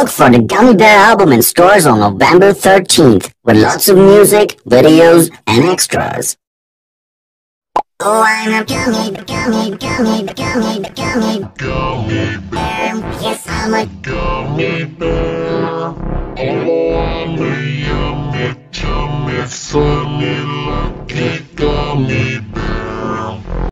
Look for the Gummy Bear album in stores on November 13th with lots of music, videos, and extras. Oh, I'm a gummy, gummy, gummy, gummy, gummy, gummy bear. Yes, I'm a gummy bear. Oh, I'm a yummy, yummy, sunny, lucky gummy bear.